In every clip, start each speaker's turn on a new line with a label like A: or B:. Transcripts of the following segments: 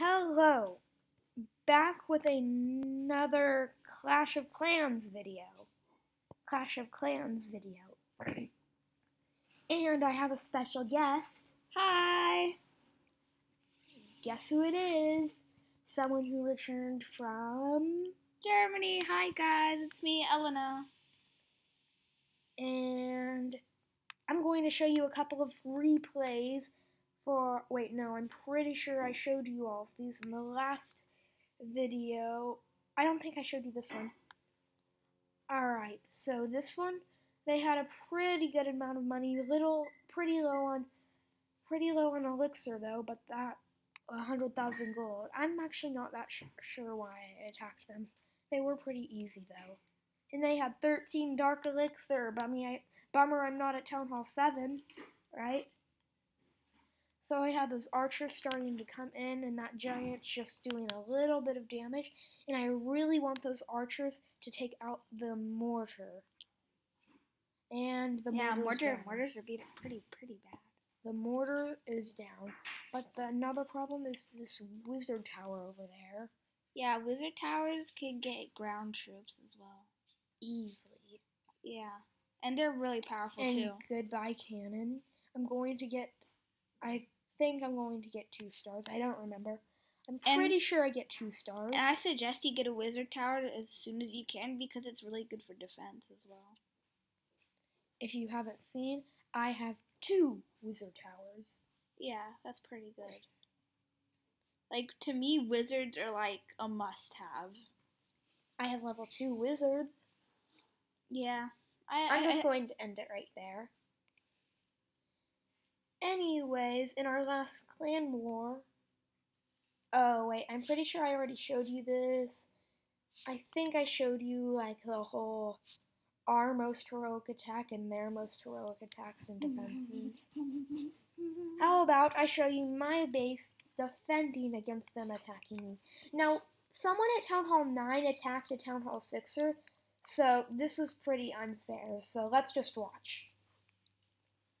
A: Hello, back with another Clash of Clans video. Clash of Clans video. and I have a special guest. Hi! Guess who it is? Someone who returned from
B: Germany. Hi guys, it's me, Elena.
A: and I'm going to show you a couple of replays for wait no I'm pretty sure I showed you all of these in the last video. I don't think I showed you this one. Alright so this one they had a pretty good amount of money. Little pretty low on pretty low on elixir though but that a hundred thousand gold. I'm actually not that sure why I attacked them. They were pretty easy though. And they had 13 dark elixir. But I, bummer I'm not at Town Hall 7, right? So I had those archers starting to come in, and that giant's just doing a little bit of damage. And I really want those archers to take out the mortar. And the
B: yeah, mortar
A: down.
B: mortars are beat pretty pretty bad.
A: The mortar is down. But the, another problem is this wizard tower over there.
B: Yeah, wizard towers can get ground troops as well.
A: Easily.
B: Yeah, and they're really powerful
A: and
B: too.
A: goodbye cannon. I'm going to get. I think I'm going to get two stars. I don't remember. I'm
B: And-
A: pretty sure I get two stars.
B: And I suggest you get a wizard tower as soon as you can because it's really good for defense as well.
A: if you haven't seen, I have two wizard towers.
B: Yeah, that's pretty good. Like to me, wizards are like a must-have.
A: I have level two wizards.
B: Yeah, I.
A: I'm
B: I-
A: just
B: I-
A: going to end it right there. Anyways, in our last clan war. Oh, wait, I'm pretty sure I already showed you this. I think I showed you, like, the whole our most heroic attack and their most heroic attacks and defenses. How about I show you my base defending against them attacking me? Now, someone at Town Hall 9 attacked a Town Hall 6er, so this was pretty unfair, so let's just watch.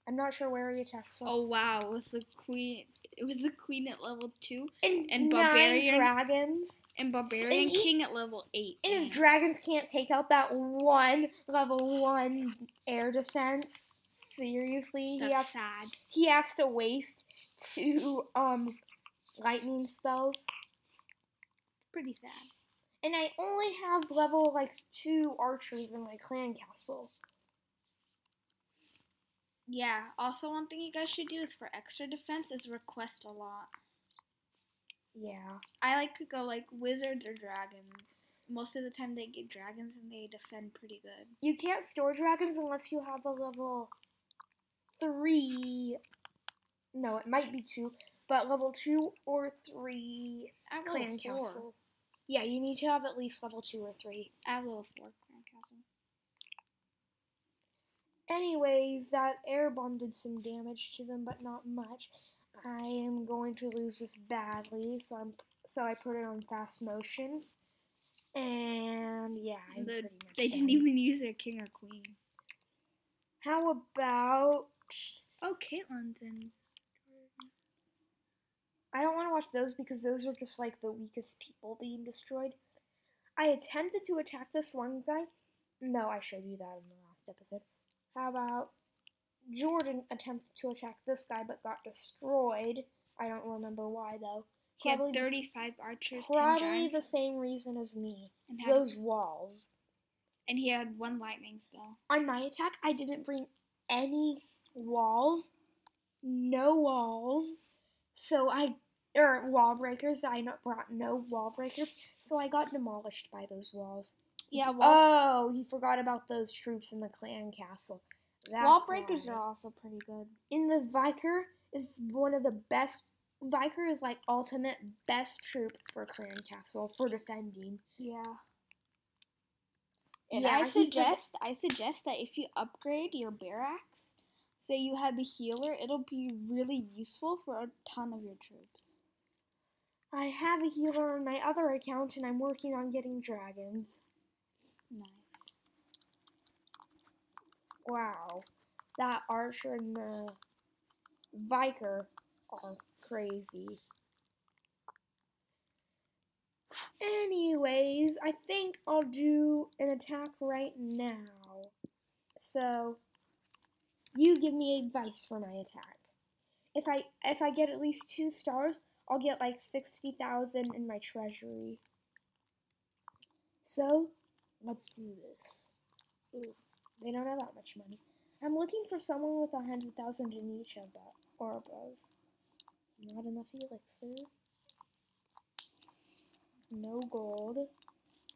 A: I'm not sure where he attacks from.
B: Oh wow, it was the queen. It was the queen at level two,
A: and,
B: and barbarian-
A: dragons.
B: and barbarian
A: And he-
B: king at level eight.
A: And his dragons can't take out that one level 1 air defense. Seriously, he has
B: That's sad.
A: he has to waste two um lightning spells.
B: It's pretty sad.
A: And I only have level like two archers in my clan castle.
B: Yeah, also one thing you guys should do is for extra defense is request a lot.
A: Yeah.
B: I like to go like wizards or dragons. Most of the time they get dragons and they defend pretty good.
A: You can't store dragons unless you have a level 3. No, it might be 2, but level 2 or 3
B: I
A: clan castle. Yeah, you need to have at least level 2 or 3.
B: I have level 4.
A: Anyways, that air bomb did some damage to them, but not much. I am going to lose this badly, so I'm so I put it on fast motion. And yeah, I'm
B: The-
A: much
B: They didn't even use their king or queen.
A: How about
B: Oh, Caitlyn's in.
A: I don't want to watch those because those are just like the weakest people being destroyed. I attempted to attack this one guy. No, I showed you that in the last episode. How about Jordan attempted to attack this guy but got destroyed? I don't remember why though.
B: He had
A: Probably the
B: 35 archers, 10
A: Probably the same reason as me.
B: and, had,
A: Those walls.
B: and he had one lightning spell.
A: On my attack, I didn't bring any walls. No walls. So I or wall breakers. I not brought no wall breakers. So I got demolished by those walls.
B: Yeah, wall,
A: Oh, he forgot about those troops in the clan castle. That's
B: wall breakers are also pretty good.
A: in the Viker is one of the best. Viker is like ultimate best troop for clan castle for defending.
B: Yeah. And
A: Yeah,
B: I suggest I suggest that if you upgrade your barracks, say you have a healer, it'll be really useful for a ton of your troops.
A: I have a healer on my other account, and I'm working on getting dragons.
B: Nice.
A: Wow, that archer and the Viker are crazy. Anyways, I think I'll do an attack right now. So, you give me advice for my attack. If I if I get at least two stars, I'll get like sixty thousand in my treasury. So, let's do this. Ooh, they don't have that much money. I'm looking for someone with a hundred thousand in each of that or above. Not enough elixir. No gold.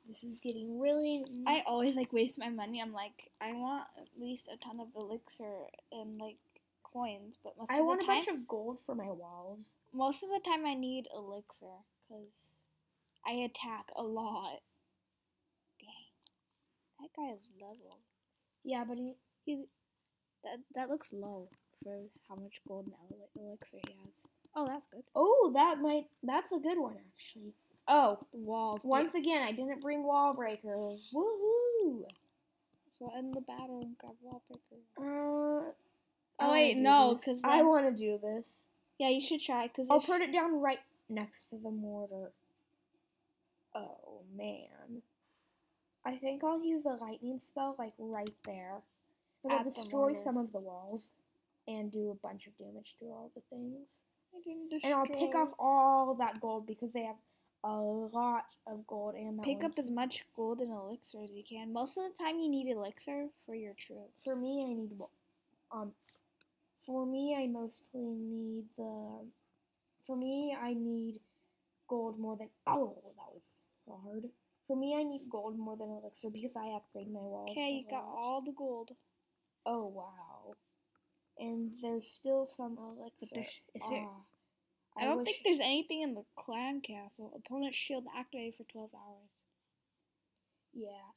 A: This is getting really.
B: I always like waste my money. I'm like, I want at least a ton of elixir and like coins, but most
A: I want
B: the
A: a bunch of gold for my walls.
B: most of the time I need elixir because I attack a lot. That guy is level.
A: Yeah, but he,
B: He, that that looks low for how much gold and el- elixir he has. Oh, that's good.
A: oh, that might. That's a good one actually. Oh,
B: Walls.
A: once again, I didn't bring wall breakers. Woohoo!
B: so end the battle and grab wall breakers.
A: Uh,
B: Oh wait, no, because
A: I want to do this.
B: yeah, you should try because
A: I'll put it down right next to the mortar. Oh man. I think I'll use a lightning spell like right there. It'll destroy some of the walls and do a bunch of damage to all the things. And I'll pick off all that gold because they have a lot of gold and that
B: Pick up as much gold and elixir as you can. Most of the time, you need elixir for your troops.
A: For me, I need um. For me, I mostly need the. For me, I need gold more than. Oh, that was hard. For me, I need gold more than elixir because I upgrade my walls.
B: Okay, you got all the gold.
A: Oh wow. And there's still some elixir.
B: is there-
A: Ah,
B: I don't think there's anything in the clan castle. Opponent shield activated for 12 hours.
A: Yeah,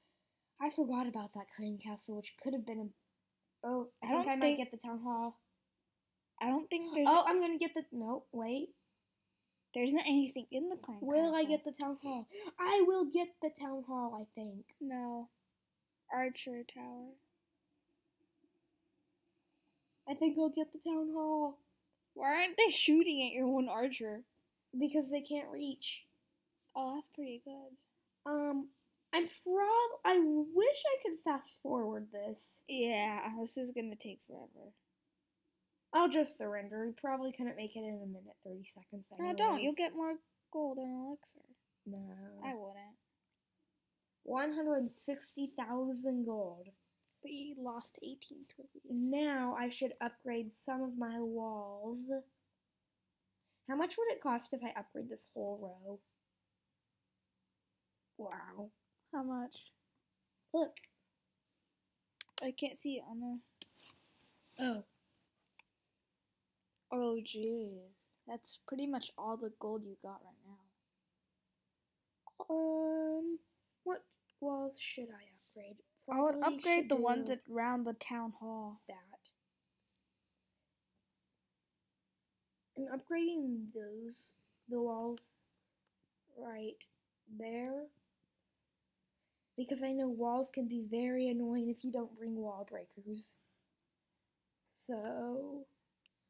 A: I forgot about that clan castle, which could have been a. Oh, I,
B: I
A: think
B: don't
A: I might
B: think-
A: get the town hall.
B: I don't think there's.
A: Oh, I'm gonna get the. No, wait.
B: There isn't anything in the clan
A: Will I get the town hall? I will get the town hall, I think.
B: No. Archer tower.
A: I think I'll get the town hall
B: Why aren't they shooting at your one archer?
A: because they can't reach.
B: Oh, that's pretty good.
A: Um, I'm prob. I wish I could fast forward this.
B: Yeah, this is gonna take forever.
A: I'll just surrender. We probably couldn't make it in a minute, thirty seconds.
B: No, don't. You'll get more gold and elixir.
A: no.
B: I wouldn't.
A: One hundred sixty thousand gold.
B: But you lost 18 trophies.
A: Now I should upgrade some of my walls. How much would it cost if I upgrade this whole row? Wow.
B: How much?
A: Look.
B: I can't see it on the.
A: Oh.
B: Oh, jeez. That's pretty much all the gold you got right now.
A: Um, what walls should I upgrade?
B: I would upgrade the ones around the town hall.
A: that. I'm upgrading those, the walls right there. Because I know walls can be very annoying if you don't bring wall breakers. So,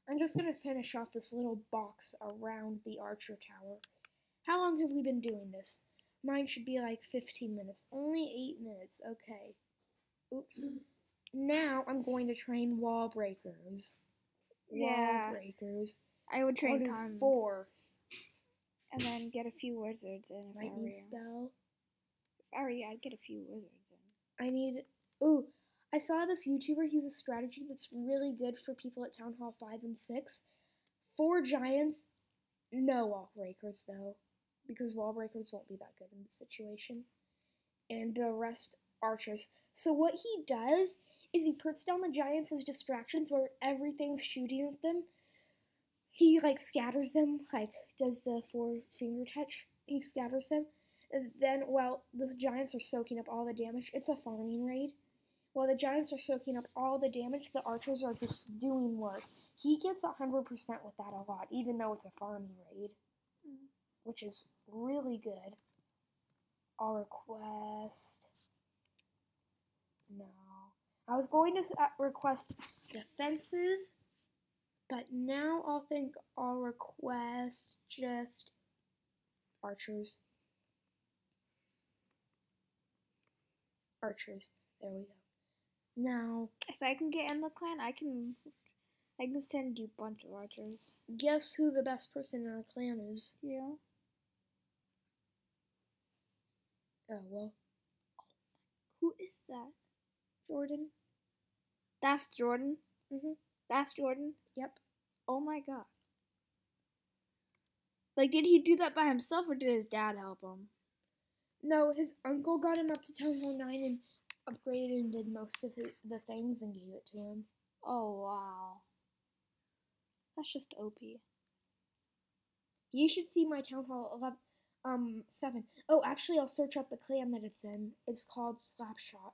A: I'm just gonna finish off this little box around the archer tower. How long have we been doing this? Mine should be like 15 minutes. Only 8 minutes, okay. Oops. Now I'm going to train wall breakers. Wall
B: Yeah.
A: breakers.
B: I would train tons.
A: four.
B: And then get a few wizards in if I were
A: Lightning spell.
B: If I were you, I'd get a few wizards in.
A: I need. Ooh, I saw this YouTuber use a strategy that's really good for people at Town Hall 5 and 6. Four giants, no wall breakers though, because wall breakers won't be that good in this situation. And the rest archers. So what he does is he puts down the giants as distractions where everything's shooting at them. He like scatters them, like does the four finger touch. He scatters them. And then while the giants are soaking up all the damage, it's a farming raid. While the giants are soaking up all the damage, the archers are just doing work. He gets 100% with that a lot, even though it's a farming raid,
B: Mm.
A: which is really good. I'll request. No. I was going to uh, request defenses, but now I'll think I'll request just archers. archers. There we go. Now,
B: If I can get in the clan, I can. I can send you a bunch of archers.
A: guess who the best person in our clan is?
B: Yeah.
A: Oh, well,
B: Who is that?
A: Jordan.
B: That's Jordan.
A: Mm-hmm.
B: That's Jordan.
A: Yep.
B: Oh my god. Like, did he do that by himself or did his dad help him?
A: No, his uncle got him up to Town Hall 9 and upgraded and did most of the, things and gave it to him.
B: Oh wow. That's just OP.
A: You should see my Town Hall 11, um, 7. Oh, actually, I'll search up the clan that it's in. It's called Slapshot.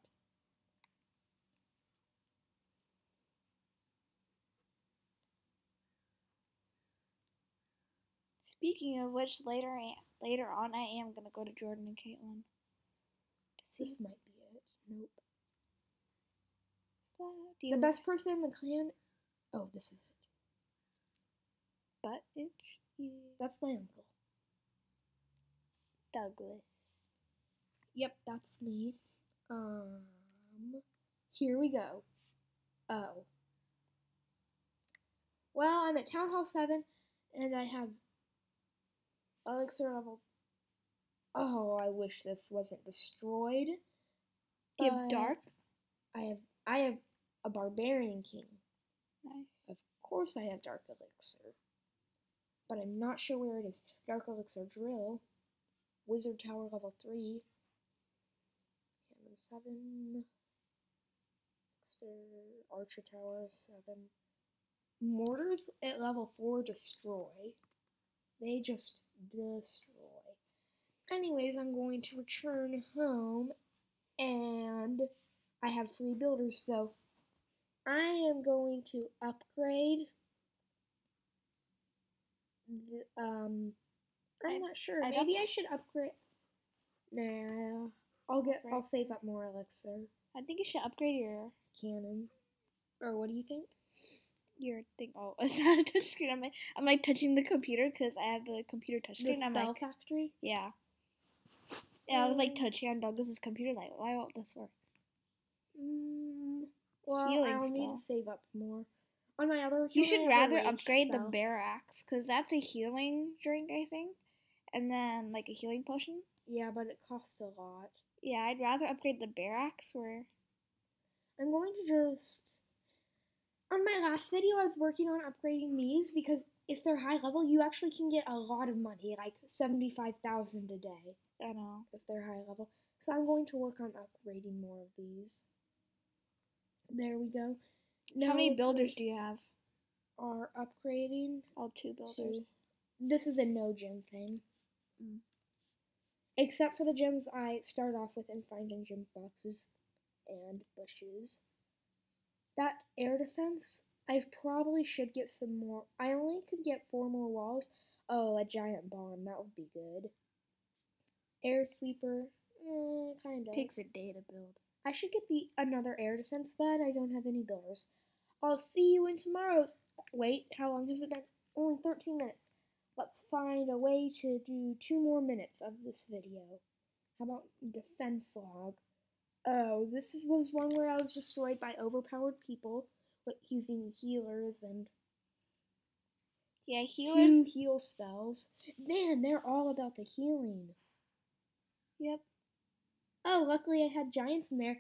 B: Speaking of which, later I, later on, I am gonna go to Jordan and Caitlin.
A: This might be. Nope. The best person in the clan. Oh, this is it.
B: butt itch?
A: That's my uncle.
B: Douglas.
A: Yep, that's me. Um, here we go. Oh. Well, I'm at Town Hall 7, and I have Elixir level. Oh, I wish this wasn't destroyed.
B: You have dark?
A: I have I have a barbarian king.
B: Nice.
A: Of course, I have dark elixir, but I'm not sure where it is. Dark elixir drill, wizard tower level three, cannon seven, elixir archer tower seven, mortars at level four destroy. They just destroy. Anyways, I'm going to return home, and I have three builders, so I am going to upgrade the, um, I'm
B: I-
A: not sure.
B: I'd
A: Maybe I should upgrade. Nah, I'll get. I'll save up more elixir
B: I think you should upgrade your
A: cannon. Or what do you think?
B: your thing. Oh, it's not a touchscreen. I'm like, I'm like touching the computer because I have the computer
A: The
B: touchscreen. I'm
A: spell
B: like,
A: factory.
B: yeah. And I was like
A: Um,
B: touching on Douglas's computer, like, why won't this work?
A: Mm, well,
B: Healing
A: I'll need to save up more. On my other,
B: You should rather upgrade the
A: spell.
B: barracks because that's a healing drink, I think, and then like a healing potion.
A: Yeah, but it costs a lot.
B: Yeah, I'd rather upgrade the barracks where
A: I'm going to just. On my last video, I was working on upgrading these because if they're high level, you actually can get a lot of money, like 75,000 a day
B: I know.
A: if they're high level. So I'm going to work on upgrading more of these. There we go.
B: How many builders do you have?
A: Are upgrading
B: Oh, two builders.
A: to. This is a no gem thing.
B: Mm.
A: Except for the gems I start off with and find in gem boxes and bushes. That air defense, I probably should get some more. I only could get four more walls. Oh, a giant bomb, that would be good. Air sweeper, eh, kind of.
B: Takes a day to build.
A: I should get the another air defense, but I don't have any builders. I'll see you in tomorrow's. Wait, how long has it been? Only 13 minutes. Let's find a way to do two more minutes of this video. How about defense log? Oh, this is, was one where I was destroyed by overpowered people with using healers and
B: Yeah, healers.
A: two heal spells. Man, they're all about the healing.
B: Yep.
A: Oh, luckily I had giants in there.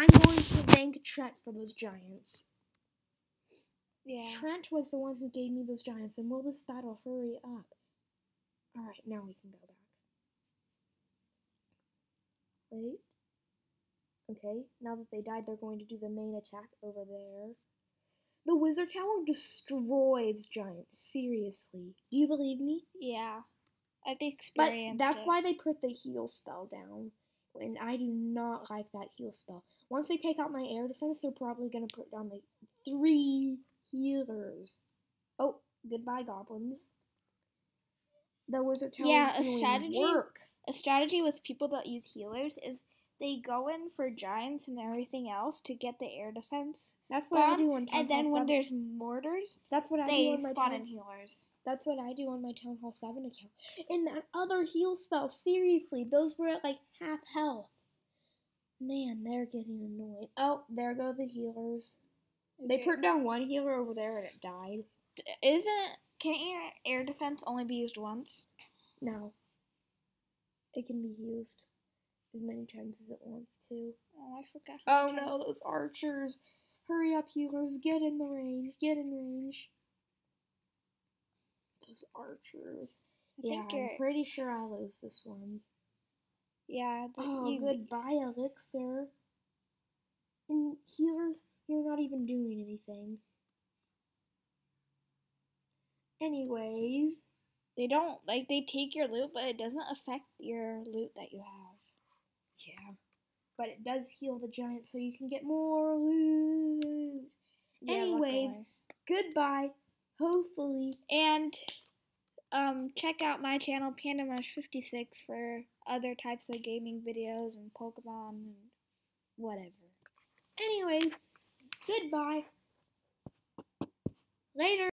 A: I'm going to thank Trent for those giants.
B: Yeah.
A: Trent was the one who gave me those giants, and will this battle hurry up? Alright, now we can go back. Wait. Okay, now that they died, they're going to do the main attack over there. The Wizard Tower destroys giants, seriously. Do you believe me?
B: Yeah. I've
A: But that's
B: it.
A: why they put the heal spell down. And I do not like that heal spell. Once they take out my air defense, they're probably going to put down the three healers. Oh, goodbye, goblins. The wizard tower
B: Yeah, a strategy-
A: work.
B: a strategy with people that use healers is they go in for giants and everything else to get the air defense
A: That's what I do on Town hall.
B: and then
A: Hall
B: when
A: 7.
B: there's mortars,
A: That's what I do on my
B: spawn
A: town.
B: in healers.
A: That's what I do on my Town Hall 7 account. And that other heal spell, seriously, those were at like half health. Man, they're getting annoying. Oh, there go the healers.
B: Is
A: They put down one healer over there and it died.
B: Isn't can't your air defense only be used once?
A: No. It can be used as many times as it wants to.
B: Oh, I forgot.
A: Oh no, those archers. Hurry up, healers. Get in the range. Get in range. Those archers.
B: I
A: Yeah,
B: think
A: I'm
B: you're.
A: pretty sure I lose this one.
B: Yeah. The,
A: Oh,
B: you,
A: goodbye, elixir. And healers, you're not even doing anything. Anyways,
B: They don't like they take your loot, but it doesn't affect your loot that you have.
A: Yeah. But it does heal the giant so you can get more loot.
B: Yeah,
A: Anyways. Goodbye. Hopefully.
B: and um, check out my channel PandaMush56 for other types of gaming videos and Pokemon and whatever.
A: Anyways, goodbye. Later.